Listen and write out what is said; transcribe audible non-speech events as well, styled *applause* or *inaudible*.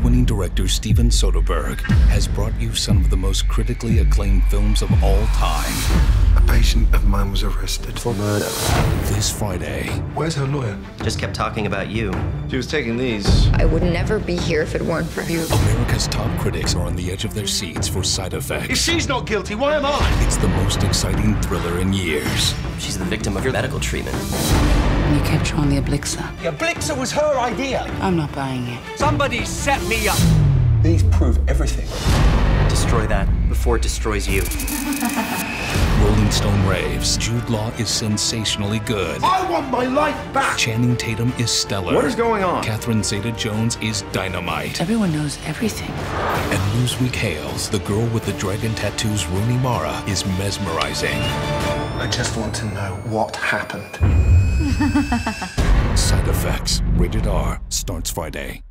award winning director Steven Soderbergh has brought you some of the most critically acclaimed films of all time. A patient of mine was arrested for murder. This Friday, Where's her lawyer? Just kept talking about you. She was taking these. I would never be here if it weren't for you. America's top critics are on the edge of their seats for side effects. If she's not guilty, why am I? It's the most exciting thriller in years. She's the victim of your medical treatment. You on the Ablixa. The Ablixa was her idea. I'm not buying it. Somebody set me up. These prove everything. Destroy that before it destroys you. *laughs* Rolling Stone raves. Jude Law is sensationally good. I want my life back! Channing Tatum is stellar. What is going on? Catherine Zeta Jones is dynamite. Everyone knows everything. And Newsweek hails the girl with the dragon tattoos, Rooney Mara, is mesmerizing. I just want to know what happened. Side effects. Rated R. Starts Friday.